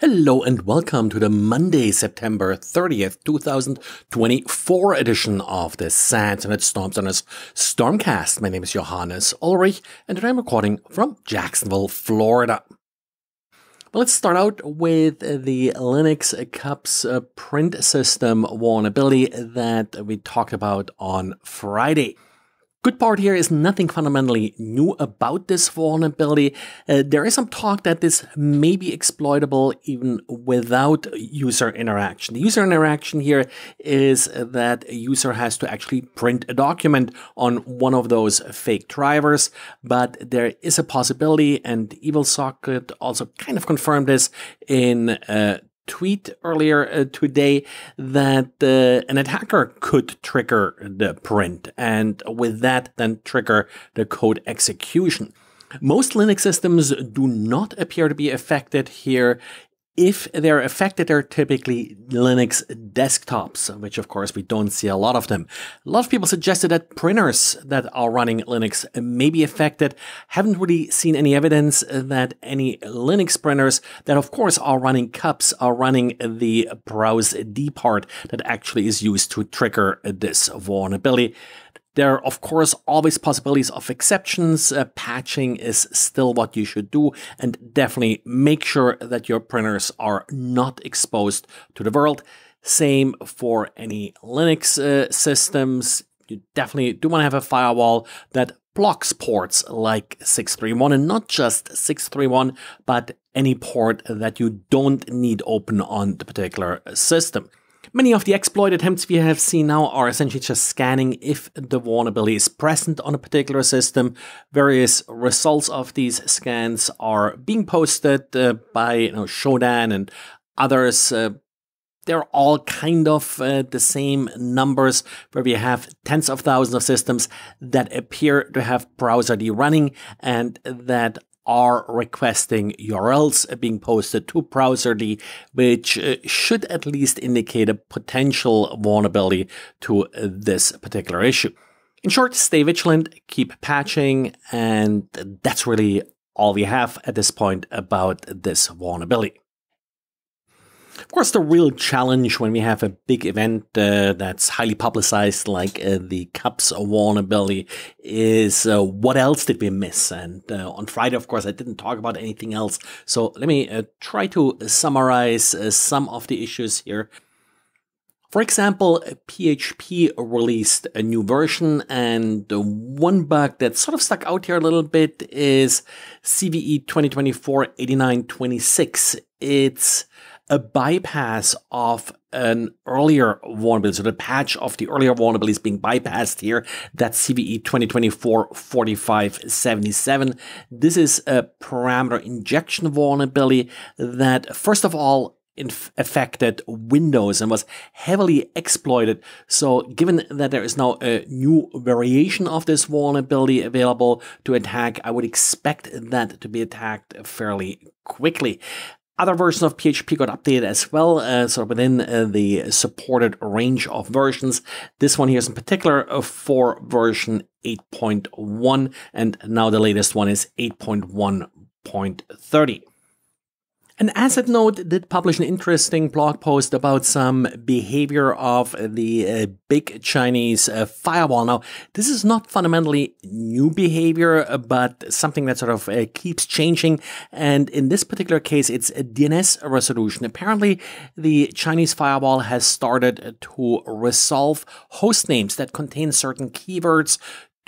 Hello Internet welcome to the Monday, September 30th, 2024 edition of the SANS and Storm Center's Stormcast. My name is Johannes Ulrich and today I'm recording from Jacksonville, Florida. Well, let's start out with the Linux CUPS uh, print system vulnerability that we talked about on Friday. Good part here is nothing fundamentally new about this vulnerability. Uh, there is some talk that this may be exploitable even without user interaction. The user interaction here is that a user has to actually print a document on one of those fake drivers, but there is a possibility, and EvilSocket also kind of confirmed this in uh, tweet earlier uh, today that uh, an attacker could trigger the print and with that then trigger the code execution. Most Linux systems do not appear to be affected here if they're affected, they're typically Linux desktops, which of course we don't see a lot of them. A lot of people suggested that printers that are running Linux may be affected. Haven't really seen any evidence that any Linux printers that of course are running cups are running the browse D part that actually is used to trigger this vulnerability. There are, of course, always possibilities of exceptions. Uh, patching is still what you should do, and definitely make sure that your printers are not exposed to the world. Same for any Linux uh, systems. You definitely do want to have a firewall that blocks ports like 631 and not just 631, but any port that you don't need open on the particular system. Many of the exploit attempts we have seen now are essentially just scanning if the vulnerability is present on a particular system. Various results of these scans are being posted uh, by you know, Shodan and others. Uh, they're all kind of uh, the same numbers where we have tens of thousands of systems that appear to have browsed running and that are requesting URLs being posted to browsed, which uh, should at least indicate a potential vulnerability to this particular issue. In short, stay vigilant, keep patching, and that's really all we have at this point about this vulnerability. Of course, the real challenge when we have a big event uh, that's highly publicized, like uh, the Cups vulnerability, is uh, what else did we miss? And uh, on Friday, of course, I didn't talk about anything else. So let me uh, try to summarize uh, some of the issues here. For example, PHP released a new version, and one bug that sort of stuck out here a little bit is CVE 2024 8926. It's a bypass of an earlier vulnerability. So the patch of the earlier vulnerability is being bypassed here. That's CVE 2024-4577. This is a parameter injection vulnerability that, first of all, affected Windows and was heavily exploited. So given that there is now a new variation of this vulnerability available to attack, I would expect that to be attacked fairly quickly. Other versions of PHP got updated as well, uh, so within uh, the supported range of versions. This one here is in particular uh, for version 8.1, and now the latest one is 8.1.30. An Assetnote did publish an interesting blog post about some behavior of the uh, big Chinese uh, firewall. Now, this is not fundamentally new behavior, but something that sort of uh, keeps changing. And in this particular case, it's DNS resolution. Apparently, the Chinese firewall has started to resolve host names that contain certain keywords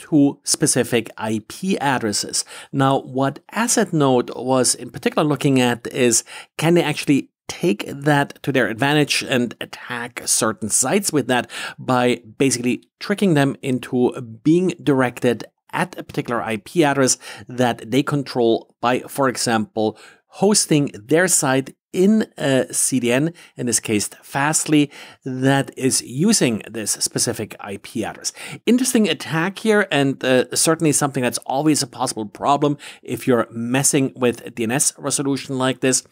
to specific IP addresses. Now, what Assetnote was in particular looking at is can they actually take that to their advantage and attack certain sites with that by basically tricking them into being directed at a particular IP address that they control by, for example, hosting their site in a CDN, in this case Fastly, that is using this specific IP address. Interesting attack here, and uh, certainly something that's always a possible problem if you're messing with DNS resolution like this.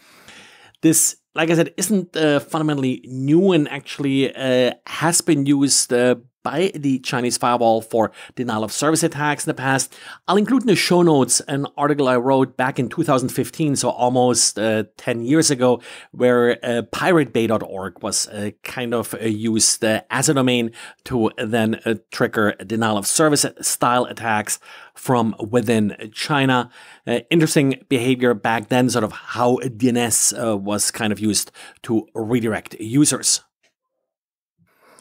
This, like I said, isn't uh, fundamentally new and actually uh, has been used uh, by the Chinese firewall for denial of service attacks in the past. I'll include in the show notes an article I wrote back in 2015, so almost uh, 10 years ago, where uh, piratebay.org was uh, kind of uh, used uh, as a domain to then uh, trigger denial of service style attacks from within China. Uh, interesting behavior back then, sort of how DNS uh, was kind of used to redirect users.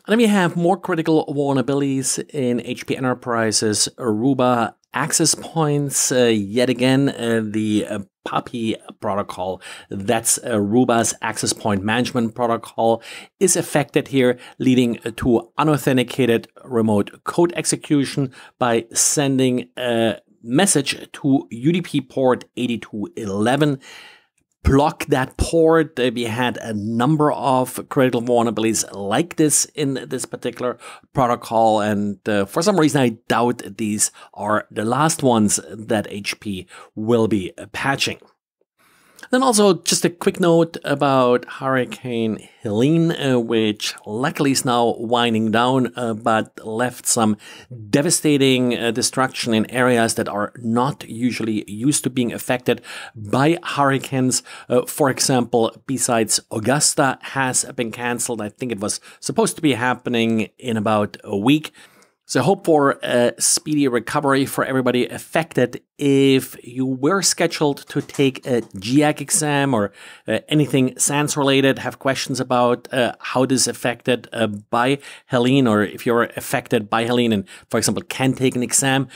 And then we have more critical vulnerabilities in HP Enterprise's Aruba access points. Uh, yet again, uh, the uh, protocol, that's Aruba's access point management protocol, is affected here, leading to unauthenticated remote code execution by sending a message to UDP port 8211 block that port. We had a number of critical vulnerabilities like this in this particular protocol. And uh, for some reason, I doubt these are the last ones that HP will be patching. Then also just a quick note about Hurricane Helene, uh, which luckily is now winding down, uh, but left some devastating uh, destruction in areas that are not usually used to being affected by hurricanes. Uh, for example, BSides Augusta has been cancelled. I think it was supposed to be happening in about a week. So hope for a speedy recovery for everybody affected. If you were scheduled to take a GIAC exam or uh, anything SANS related, have questions about uh, how this is affected uh, by Helene, or if you're affected by Helene and, for example, can take an exam,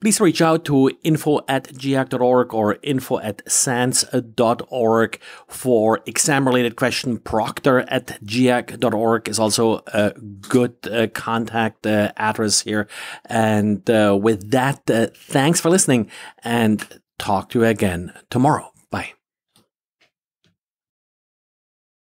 please reach out to info at giac.org or info at sans.org for exam related question. Proctor at giac.org is also a good uh, contact uh, address here. And uh, with that, uh, thanks for listening and talk to you again tomorrow. Bye.